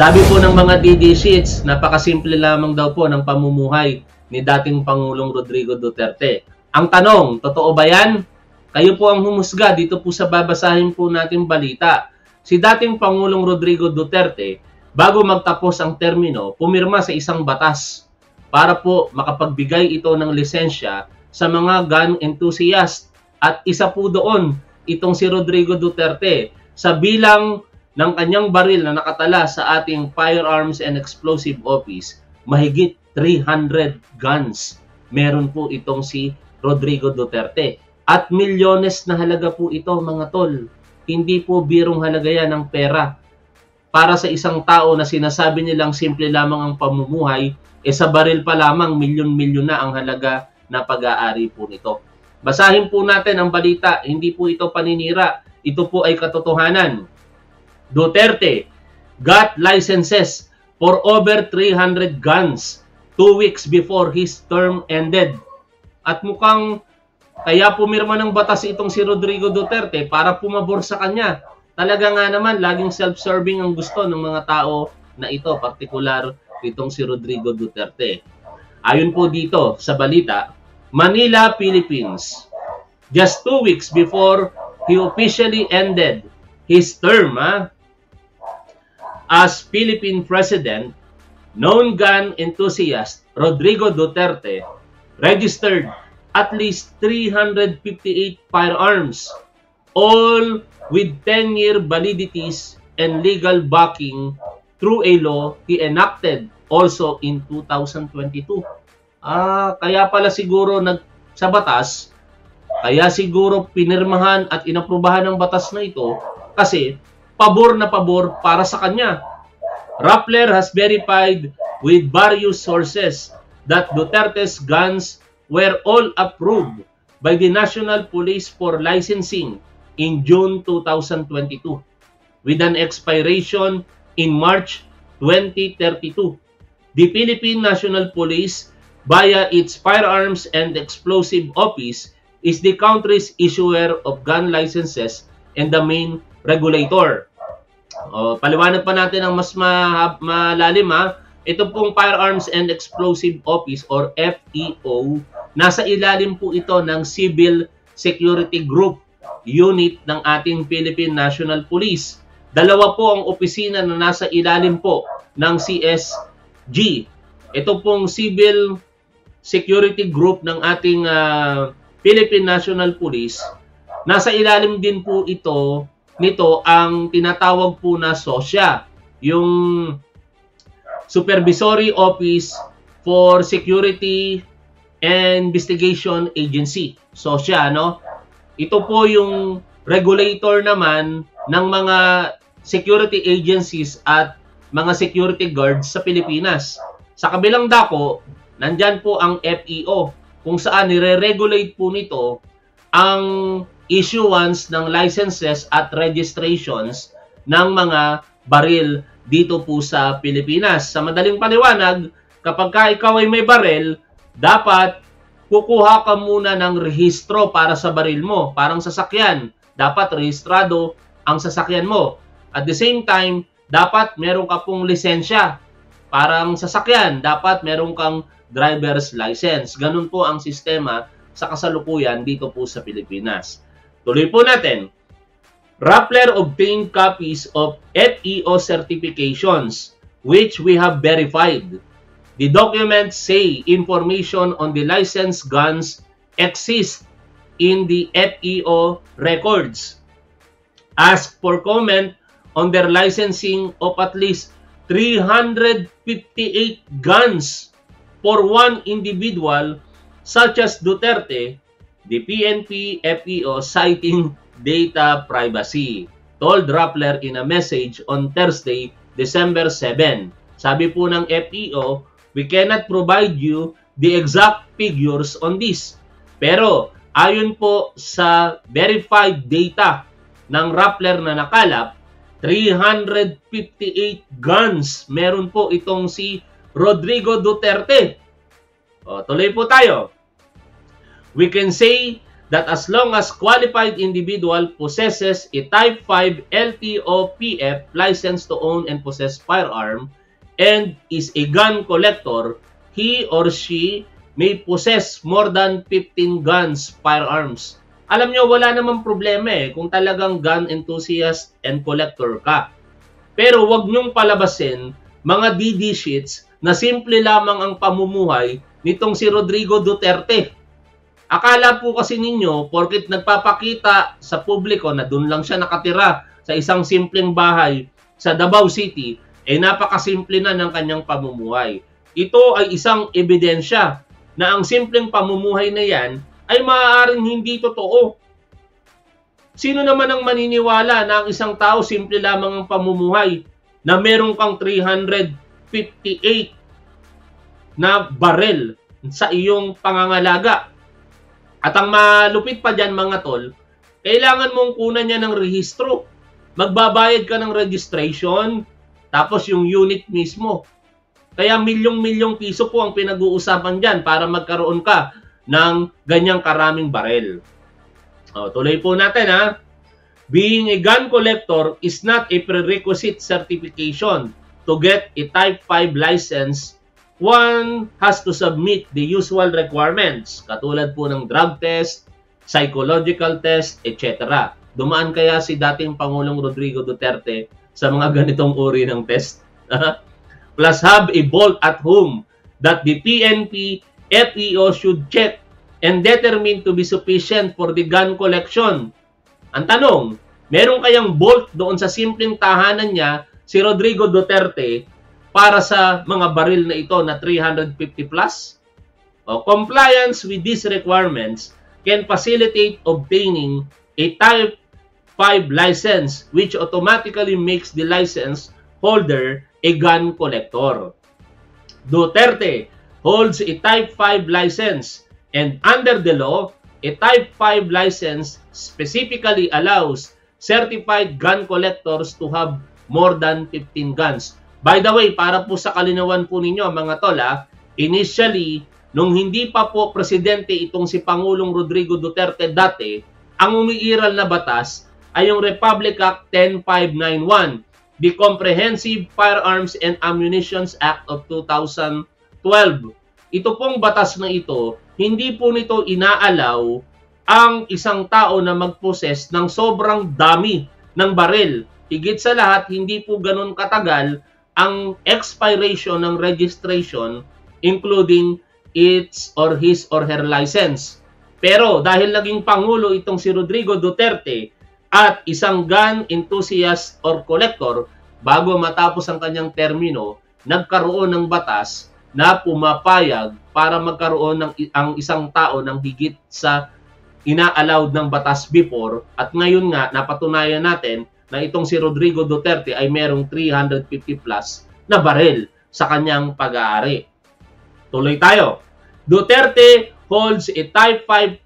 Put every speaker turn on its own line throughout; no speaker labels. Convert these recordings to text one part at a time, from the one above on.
Sabi po ng mga DD sheets, napakasimple lamang daw po ng pamumuhay ni dating Pangulong Rodrigo Duterte. Ang tanong, totoo ba yan? Kayo po ang humusga dito po sa babasahin po natin balita. Si dating Pangulong Rodrigo Duterte, bago magtapos ang termino, pumirma sa isang batas para po makapagbigay ito ng lisensya sa mga gun enthusiast. At isa po doon, itong si Rodrigo Duterte sa bilang ng kanyang baril na nakatala sa ating Firearms and Explosive Office, mahigit 300 guns. Meron po itong si Rodrigo Duterte. At milyones na halaga po ito mga tol. Hindi po birong halaga yan ng pera. Para sa isang tao na sinasabi nilang simple lamang ang pamumuhay, eh sa baril pa lamang milyon-milyon na ang halaga na pag-aari po nito. Basahin po natin ang balita, hindi po ito paninira, ito po ay katotohanan. Duterte got licenses for over 300 guns two weeks before his term ended. At mukhang kaya pumirma ng batas itong si Rodrigo Duterte para pumabor sa kanya. Talaga nga naman, laging self-serving ang gusto ng mga tao na ito, partikular itong si Rodrigo Duterte. Ayon po dito sa balita, Manila, Philippines. Just two weeks before he officially ended his term, ha? As Philippine President, known gun enthusiast Rodrigo Duterte registered at least 358 firearms, all with 10-year validities and legal backing through a law he enacted also in 2022. Ah, kaya pala siguro nag sa batas, kaya siguro pinirmahan at inaprubahan ng batas na ito kasi pabor na pabor para sa kanya. Rappler has verified with various sources that Duterte's guns were all approved by the National Police for licensing in June 2022 with an expiration in March 2032. The Philippine National Police via its Firearms and Explosive Office is the country's issuer of gun licenses and the main regulator. O, paliwanag pa natin ang mas ma malalim ha. Ito pong Firearms and Explosive Office or FEO, nasa ilalim po ito ng Civil Security Group unit ng ating Philippine National Police. Dalawa po ang opisina na nasa ilalim po ng CSG. Ito pong Civil Security Group ng ating uh, Philippine National Police. Nasa ilalim din po ito nito ang tinatawag po na SOSYA, yung Supervisory Office for Security and Investigation Agency, SOSYA, no? Ito po yung regulator naman ng mga security agencies at mga security guards sa Pilipinas. Sa kabilang dako, nandyan po ang FEO, kung saan nire-regulate po nito ang issuance ng licenses at registrations ng mga baril dito po sa Pilipinas. Sa madaling paliwanag, kapag ka ikaw ay may baril, dapat kukuha ka muna ng rehistro para sa baril mo. Parang sasakyan, dapat rehistrado ang sasakyan mo. At the same time, dapat meron ka pong lisensya. Parang sasakyan, dapat meron kang driver's license. Ganun po ang sistema sa kasalukuyan dito po sa Pilipinas. Tuloy po natin. Rappler obtained copies of FEO certifications which we have verified. The documents say information on the licensed guns exist in the FEO records. Ask for comment on their licensing of at least 358 guns for one individual such as Duterte the PNP FEO citing data privacy, told Rappler in a message on Thursday, December 7. Sabi po ng FEO, we cannot provide you the exact figures on this. Pero ayon po sa verified data ng Rappler na nakalap, 358 guns meron po itong si Rodrigo Duterte. O, tuloy po tayo. We can say that as long as qualified individual possesses a Type 5 LTOPF license to own and possess firearm and is a gun collector, he or she may possess more than 15 guns, firearms. Alam nyo, wala namang problema eh kung talagang gun enthusiast and collector ka. Pero wag nyong palabasin mga DD sheets na simple lamang ang pamumuhay nitong si Rodrigo Duterte Akala po kasi ninyo, porkit nagpapakita sa publiko na doon lang siya nakatira sa isang simpleng bahay sa Davao City, eh napakasimple na ng kanyang pamumuhay. Ito ay isang ebidensya na ang simpleng pamumuhay na yan ay maaaring hindi totoo. Sino naman ang maniniwala na ang isang tao simple lamang ang pamumuhay na meron kang 358 na barel sa iyong pangangalaga? At ang malupit pa dyan mga tol, kailangan mong kunan niya ng rehistro. Magbabayad ka ng registration, tapos yung unit mismo. Kaya milyong-milyong piso po ang pinag-uusapan dyan para magkaroon ka ng ganyang karaming barel. O, tuloy po natin ha. Being a gun collector is not a prerequisite certification to get a Type 5 license one has to submit the usual requirements, katulad po ng drug test, psychological test, etc. Dumaan kaya si dating Pangulong Rodrigo Duterte sa mga ganitong uri ng test? Plus have a bolt at home that the PNP FEO should check and determine to be sufficient for the gun collection. Ang tanong, meron kayang bolt doon sa simpleng tahanan niya si Rodrigo Duterte para sa mga baril na ito na 350 plus. O, compliance with these requirements can facilitate obtaining a Type 5 license which automatically makes the license holder a gun collector. Duterte holds a Type 5 license and under the law, a Type 5 license specifically allows certified gun collectors to have more than 15 guns. By the way, para po sa kalinawan po ninyo mga tol, ha, initially, nung hindi pa po presidente itong si Pangulong Rodrigo Duterte dati, ang umiiral na batas ay yung Republic Act 10591, the Comprehensive Firearms and Ammunitions Act of 2012. Ito pong batas na ito, hindi po nito inaalaw ang isang tao na mag-possess ng sobrang dami ng baril. Higit sa lahat, hindi po ganun katagal ang expiration ng registration including its or his or her license. Pero dahil naging pangulo itong si Rodrigo Duterte at isang gun enthusiast or collector bago matapos ang kanyang termino, nagkaroon ng batas na pumapayag para magkaroon ng ang isang tao ng higit sa ina-allowed ng batas before at ngayon nga napatunayan natin na itong si Rodrigo Duterte ay merong 350 plus na baril sa kanyang pag-aari. Tuloy tayo. Duterte holds a Type 5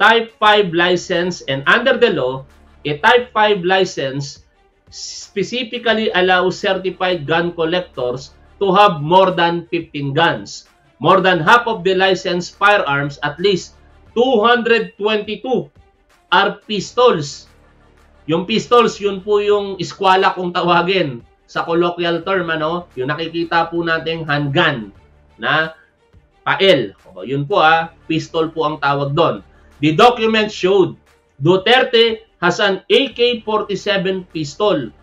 Type 5 license and under the law, a Type 5 license specifically allows certified gun collectors to have more than 15 guns. More than half of the licensed firearms, at least 222, are pistols yung pistols, yun po yung eskwala kung tawagin sa colloquial term, ano, yung nakikita po nating handgun na pael. O, yun po ah, pistol po ang tawag doon. The document showed Duterte has an AK-47 pistol.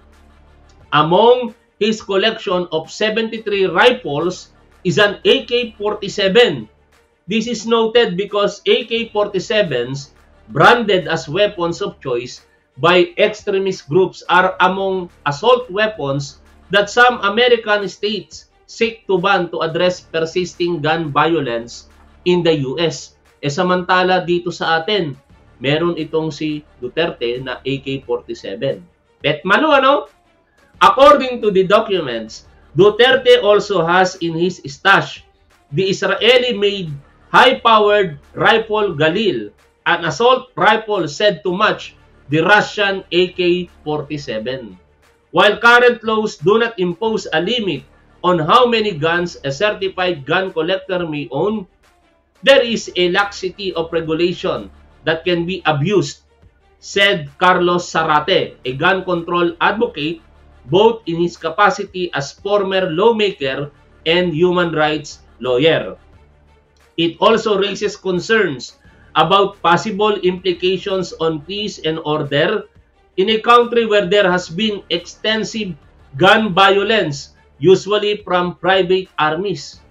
Among his collection of 73 rifles is an AK-47. This is noted because AK-47s branded as weapons of choice by extremist groups are among assault weapons that some American states seek to ban to address persisting gun violence in the US. E samantala dito sa atin, meron itong si Duterte na AK-47. Bet malo ano? According to the documents, Duterte also has in his stash the Israeli-made high-powered rifle Galil, an assault rifle said to match the Russian AK-47. While current laws do not impose a limit on how many guns a certified gun collector may own, there is a laxity of regulation that can be abused, said Carlos Sarate, a gun control advocate both in his capacity as former lawmaker and human rights lawyer. It also raises concerns about possible implications on peace and order in a country where there has been extensive gun violence, usually from private armies.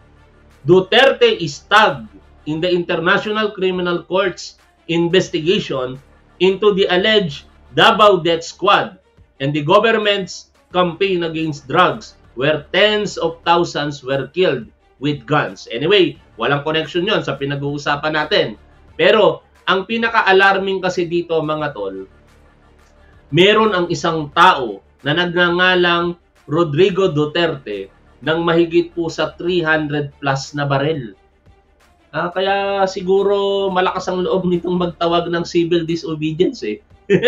Duterte is tagged in the International Criminal Court's investigation into the alleged Davao Death Squad and the government's campaign against drugs where tens of thousands were killed with guns. Anyway, walang connection yon sa pinag-uusapan natin. Pero, ang pinaka-alarming kasi dito mga tol, meron ang isang tao na nagngangalang Rodrigo Duterte ng mahigit po sa 300 plus na barel. Ah, kaya siguro malakas ang loob nitong magtawag ng civil disobedience eh.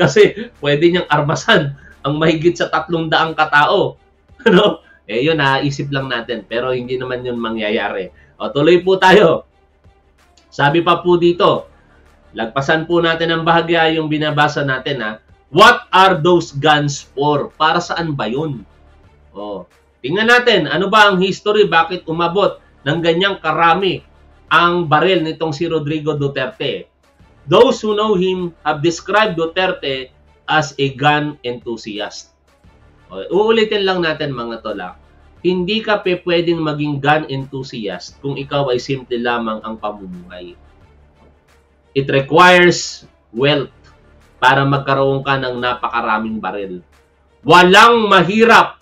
Kasi pwede niyang armasan ang mahigit sa 300 katao. Ano? Eh yun, naisip lang natin. Pero hindi naman yun mangyayari. O, tuloy po tayo. Sabi pa po dito, lagpasan po natin ang bahagya yung binabasa natin ha. What are those guns for? Para saan ba yun? O, tingnan natin, ano ba ang history? Bakit umabot ng ganyang karami ang baril nitong si Rodrigo Duterte? Those who know him have described Duterte as a gun enthusiast. O, uulitin lang natin mga tola. Hindi ka pe pwedeng maging gun enthusiast kung ikaw ay simple lamang ang pamumuhay. It requires wealth para magkaroon ka ng napakaraming baril. Walang mahirap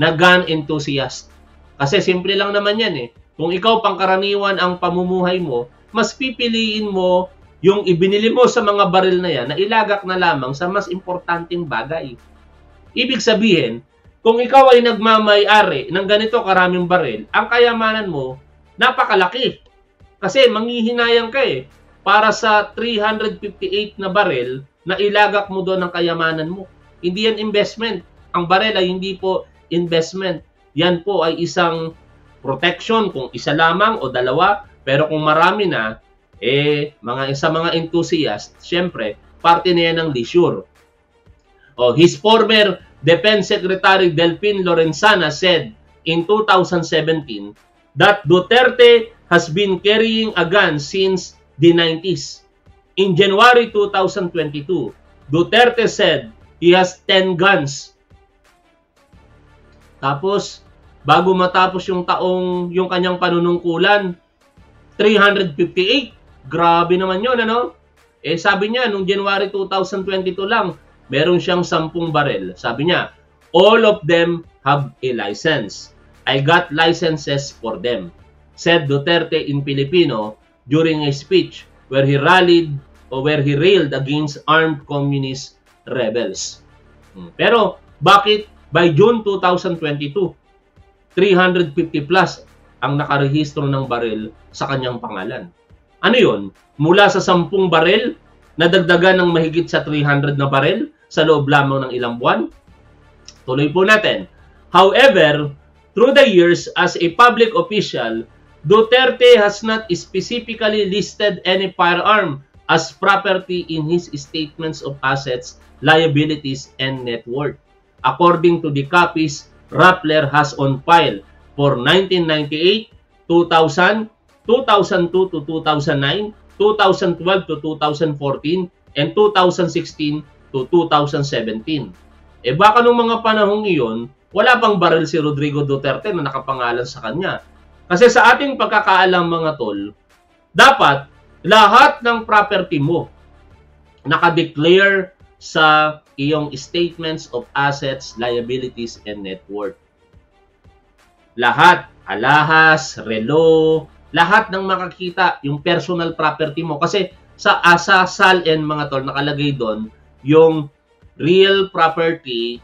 na gun enthusiast. Kasi simple lang naman yan eh. Kung ikaw pangkaraniwan ang pamumuhay mo, mas pipiliin mo yung ibinili mo sa mga baril na yan na ilagak na lamang sa mas importanteng bagay. Ibig sabihin, kung ikaw ay nagmamay-ari ng ganito karaming baril, ang kayamanan mo napakalaki. Kasi manghihinayang ka eh para sa 358 na baril na ilagak mo doon ang kayamanan mo. Hindi yan investment. Ang baril ay hindi po investment. Yan po ay isang protection kung isa lamang o dalawa. Pero kung marami na, eh, mga, sa mga enthusiast, syempre, parte na yan ng leisure. Oh, his former Defense Secretary Delphin Lorenzana said in 2017 that Duterte has been carrying a gun since the 90s. In January 2022, Duterte said he has 10 guns. Tapos, bago matapos yung taong yung kanyang panunungkulan, 358. Grabe naman yun, ano? Eh, sabi niya, nung January 2022 lang, meron siyang sampung barel. Sabi niya, all of them have a license. I got licenses for them, said Duterte in Filipino during a speech where he rallied or where he railed against armed communist rebels. Hmm. Pero bakit by June 2022, 350 plus ang nakarehistro ng baril sa kanyang pangalan? Ano yon? Mula sa 10 baril, nadagdagan ng mahigit sa 300 na baril? Sa loob lamang ng ilang buwan? Tuloy po natin. However, through the years as a public official, Duterte has not specifically listed any firearm as property in his statements of assets, liabilities, and net worth. According to the copies Rappler has on file for 1998, 2000, 2002 to 2009, 2012 to 2014, and 2016 to 2017. Eh baka nung mga panahong iyon, wala pang baril si Rodrigo Duterte na nakapangalan sa kanya. Kasi sa ating pagkakaalam mga tol, dapat lahat ng property mo nakadeclare sa iyong statements of assets, liabilities, and net worth. Lahat, alahas, relo, lahat ng makakita yung personal property mo. Kasi sa asa, sal, and mga tol, nakalagay doon yung real property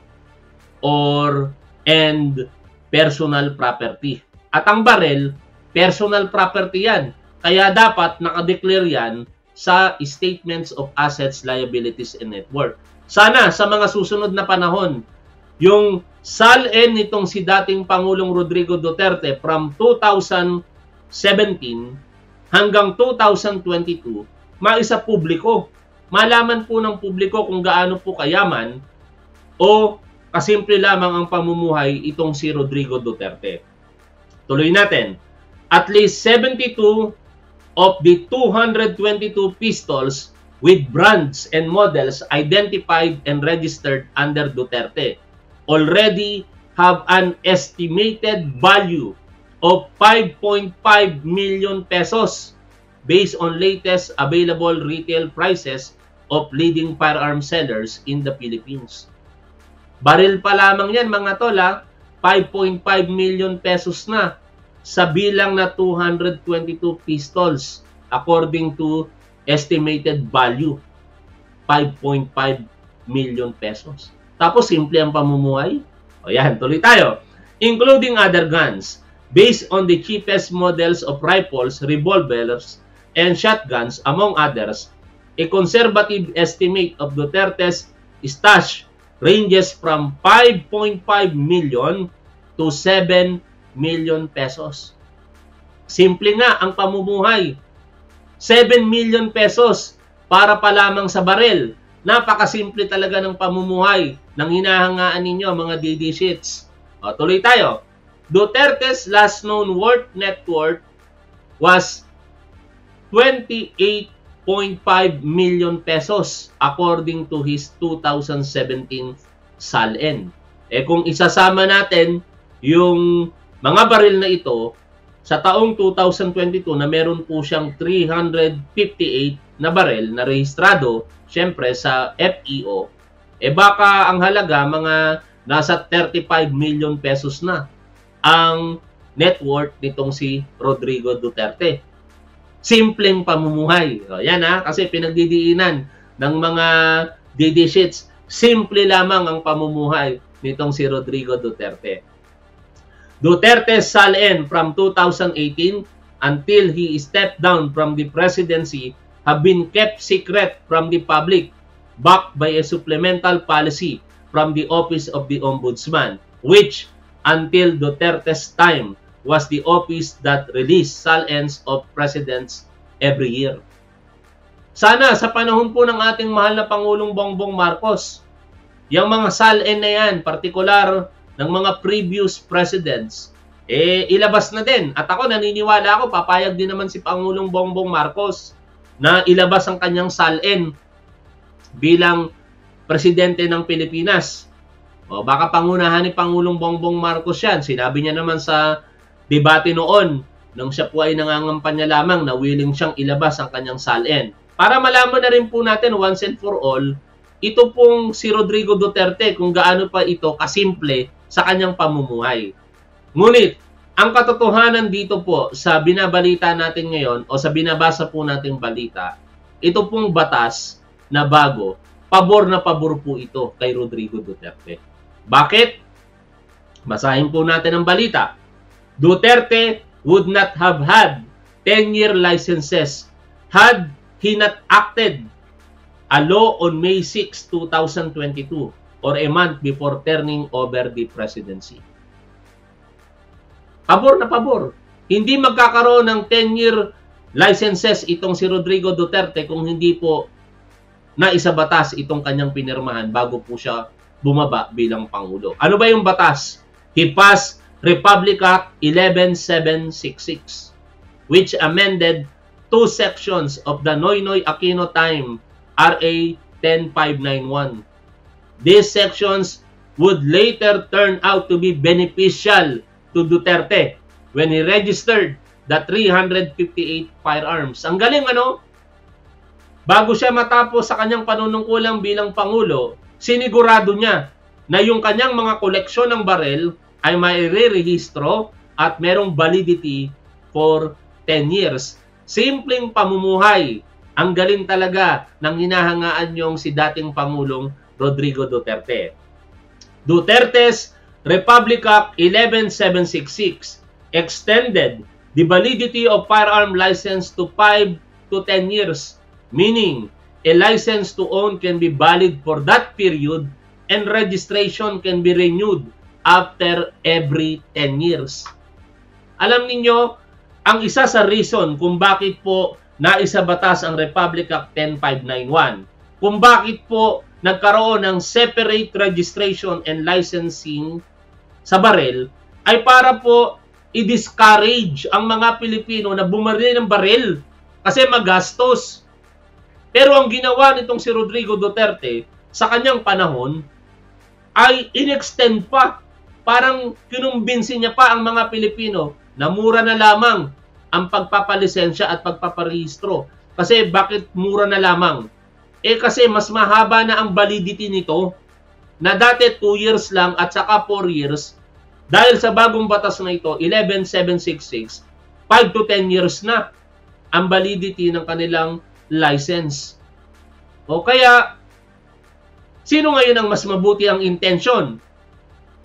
or and personal property. At ang barel, personal property yan. Kaya dapat nakadeclare yan sa statements of assets, liabilities, and net worth. Sana sa mga susunod na panahon, yung SALN nitong si dating Pangulong Rodrigo Duterte from 2017 hanggang 2022, maisa publiko. Malaman po ng publiko kung gaano po kayaman o kasimple lamang ang pamumuhay itong si Rodrigo Duterte. Tuloy natin. At least 72 of the 222 pistols with brands and models identified and registered under Duterte already have an estimated value of 5.5 million pesos based on latest available retail prices of leading firearm sellers in the Philippines. Baril pa lamang yan mga tol ha, 5.5 million pesos na sa bilang na 222 pistols according to estimated value 5.5 million pesos. Tapos simple ang pamumuhay. O yan, tuloy tayo. Including other guns based on the cheapest models of rifles, revolvers, and shotguns among others. A conservative estimate of Duterte's stash ranges from 5.5 million to 7 million pesos. Simple nga ang pamumuhay. 7 million pesos para pa lamang sa barel. Napakasimple talaga ng pamumuhay ng hinahangaan ninyo mga DD sheets. O, tuloy tayo. Duterte's last known worth net worth was 28 1.5 million pesos according to his 2017 SALN. Eh kung isasama natin yung mga baril na ito sa taong 2022 na meron po siyang 358 na baril na rehistrado syempre sa FEO, eh baka ang halaga mga nasa 35 million pesos na ang net worth nitong si Rodrigo Duterte simpleng pamumuhay. O, yan ha, kasi pinagdidiinan ng mga DD sheets, simple lamang ang pamumuhay nitong si Rodrigo Duterte. Duterte Salen from 2018 until he stepped down from the presidency have been kept secret from the public backed by a supplemental policy from the Office of the Ombudsman which until Duterte's time was the office that released salens of presidents every year. Sana sa panahon po ng ating mahal na Pangulong Bongbong Marcos, yung mga salen na yan, partikular ng mga previous presidents, eh ilabas na din. At ako naniniwala ako, papayag din naman si Pangulong Bongbong Marcos na ilabas ang kanyang salen bilang presidente ng Pilipinas. O baka pangunahan ni Pangulong Bongbong Marcos yan. Sinabi niya naman sa debate noon nang siya po ay nangangampanya lamang na willing siyang ilabas ang kanyang salin. Para malaman na rin po natin once and for all, ito pong si Rodrigo Duterte kung gaano pa ito kasimple sa kanyang pamumuhay. Ngunit, ang katotohanan dito po sa binabalita natin ngayon o sa binabasa po nating balita, ito pong batas na bago, pabor na pabor po ito kay Rodrigo Duterte. Bakit? Basahin po natin ang balita. Duterte would not have had 10-year licenses had he not acted a law on May 6, 2022 or a month before turning over the presidency. Pabor na pabor. Hindi magkakaroon ng 10-year licenses itong si Rodrigo Duterte kung hindi po na isa batas itong kanyang pinirmahan bago po siya bumaba bilang Pangulo. Ano ba yung batas? He passed Republic Act 11766, which amended two sections of the Noynoy Aquino Time RA 10591. These sections would later turn out to be beneficial to Duterte when he registered the 358 firearms. Ang galing ano? Bago siya matapos sa kanyang panunungkulang bilang Pangulo, sinigurado niya na yung kanyang mga koleksyon ng barel ay may re-rehistro at merong validity for 10 years. Simpleng pamumuhay. Ang galing talaga ng hinahangaan yung si dating Pangulong Rodrigo Duterte. Duterte's Republic Act 11766 extended the validity of firearm license to 5 to 10 years, meaning a license to own can be valid for that period and registration can be renewed after every 10 years. Alam ninyo, ang isa sa reason kung bakit po na isabatas ang Republic Act 10591 kung bakit po nagkaroon ng separate registration and licensing sa baril ay para po i-discourage ang mga Pilipino na bumaril ng baril kasi magastos. Pero ang ginawa nitong si Rodrigo Duterte sa kanyang panahon ay inextend pa. Parang kinumbinsi niya pa ang mga Pilipino na mura na lamang ang pagpapalisensya at pagpaparehistro. Kasi bakit mura na lamang? Eh kasi mas mahaba na ang validity nito na dati 2 years lang at saka 4 years dahil sa bagong batas na ito, 11766, 5 to 10 years na ang validity ng kanilang license. O kaya, sino ngayon ang mas mabuti ang intention?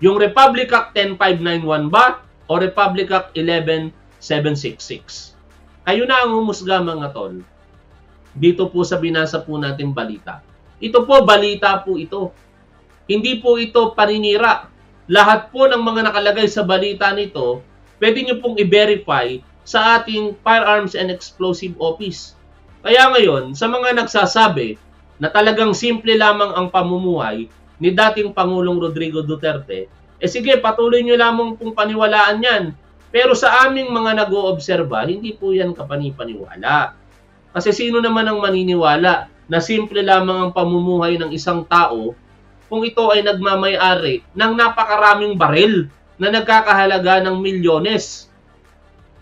Yung Republic Act 10591 ba o Republic Act 11766? Kayo na ang humusga mga tol. Dito po sa binasa po natin balita. Ito po, balita po ito. Hindi po ito paninira lahat po ng mga nakalagay sa balita nito, pwede nyo pong i-verify sa ating Firearms and Explosive Office. Kaya ngayon, sa mga nagsasabi na talagang simple lamang ang pamumuhay ni dating Pangulong Rodrigo Duterte, eh sige, patuloy nyo lamang pong paniwalaan yan. Pero sa aming mga nag-oobserba, hindi po yan kapanipaniwala. Kasi sino naman ang maniniwala na simple lamang ang pamumuhay ng isang tao kung ito ay nagmamay-ari ng napakaraming baril na nagkakahalaga ng milyones.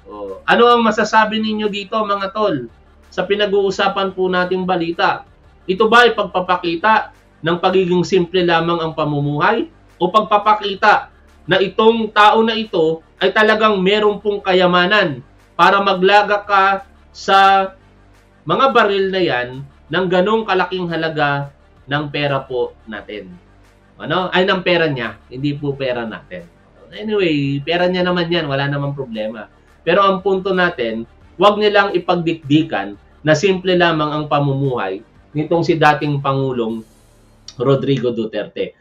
O, ano ang masasabi ninyo dito mga tol sa pinag-uusapan po nating balita? Ito ba ay pagpapakita ng pagiging simple lamang ang pamumuhay o pagpapakita na itong tao na ito ay talagang meron pong kayamanan para maglaga ka sa mga baril na yan ng ganong kalaking halaga ng pera po natin. Ano? Ay, ng pera niya. Hindi po pera natin. Anyway, pera niya naman yan. Wala namang problema. Pero ang punto natin, huwag nilang ipagdikdikan na simple lamang ang pamumuhay nitong si dating Pangulong Rodrigo Duterte.